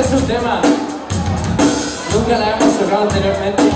es un tema. Nunca la hemos tocado anteriormente.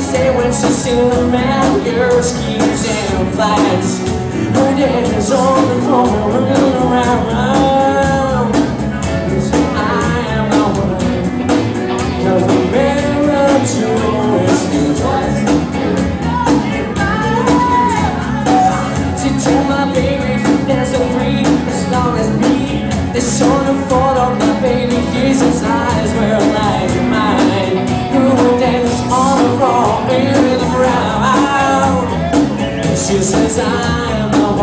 say when she's in the Your skis and flats Her dad is on the floor running around just I am.